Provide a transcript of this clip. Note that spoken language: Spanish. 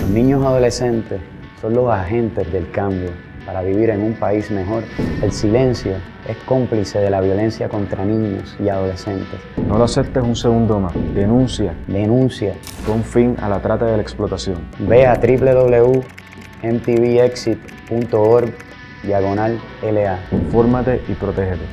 Los niños adolescentes son los agentes del cambio para vivir en un país mejor. El silencio es cómplice de la violencia contra niños y adolescentes. No lo aceptes un segundo más. Denuncia. Denuncia. Pon fin a la trata y a la explotación. Ve a www.mtvexit.org diagonal LA. Infórmate y protégete.